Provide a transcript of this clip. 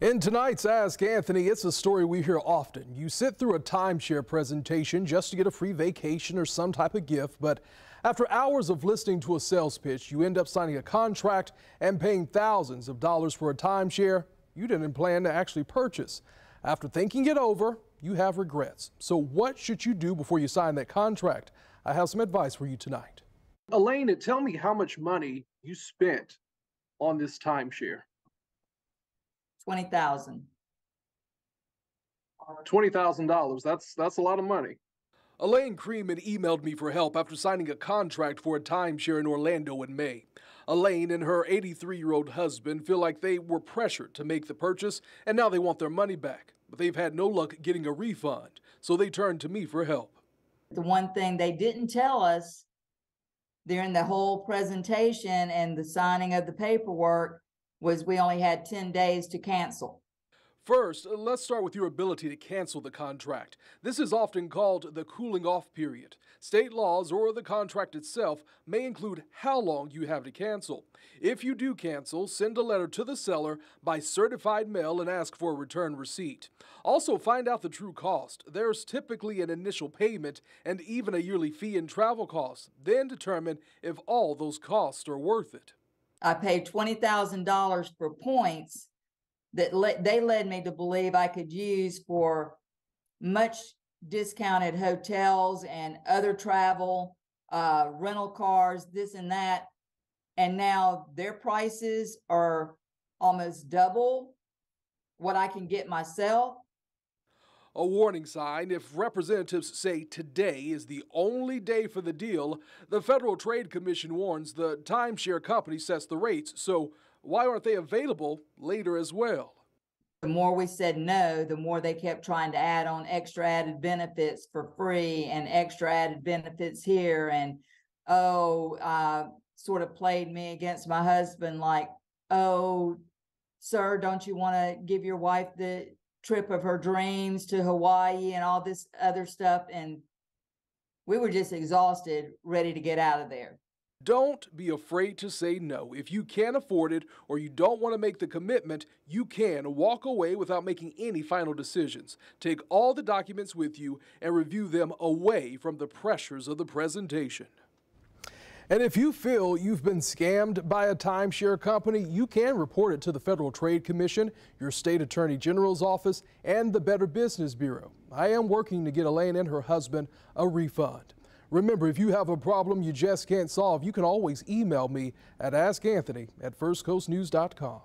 In tonight's Ask Anthony, it's a story we hear often. You sit through a timeshare presentation just to get a free vacation or some type of gift, but after hours of listening to a sales pitch, you end up signing a contract and paying thousands of dollars for a timeshare you didn't plan to actually purchase. After thinking it over, you have regrets. So what should you do before you sign that contract? I have some advice for you tonight. Elaine, tell me how much money you spent on this timeshare. Twenty thousand. Uh, twenty thousand dollars. That's that's a lot of money. Elaine Kremin emailed me for help after signing a contract for a timeshare in Orlando in May. Elaine and her 83 year old husband feel like they were pressured to make the purchase and now they want their money back. But they've had no luck getting a refund, so they turned to me for help. The one thing they didn't tell us during the whole presentation and the signing of the paperwork was we only had ten days to cancel. First, let's start with your ability to cancel the contract. This is often called the cooling off period. State laws or the contract itself may include how long you have to cancel. If you do cancel, send a letter to the seller by certified mail and ask for a return receipt. Also, find out the true cost. There's typically an initial payment and even a yearly fee and travel costs. Then determine if all those costs are worth it. I paid twenty thousand dollars for points that le- they led me to believe I could use for much discounted hotels and other travel, uh, rental cars, this and that. And now their prices are almost double what I can get myself. A warning sign if representatives say today is the only day for the deal, the Federal Trade Commission warns the timeshare company sets the rates, so why aren't they available later as well? The more we said no, the more they kept trying to add on extra added benefits for free and extra added benefits here. And oh, uh, sort of played me against my husband like, oh, sir, don't you want to give your wife the trip of her dreams to Hawaii and all this other stuff? And we were just exhausted, ready to get out of there. Don't be afraid to say no. If you can't afford it or you don't want to make the commitment, you can walk away without making any final decisions. Take all the documents with you and review them away from the pressures of the presentation. And if you feel you've been scammed by a timeshare company, you can report it to the Federal Trade Commission, your state attorney general's office, and the Better Business Bureau. I am working to get Elaine and her husband a refund. Remember, if you have a problem you just can't solve, you can always email me at askanthony at firstcoastnews.com.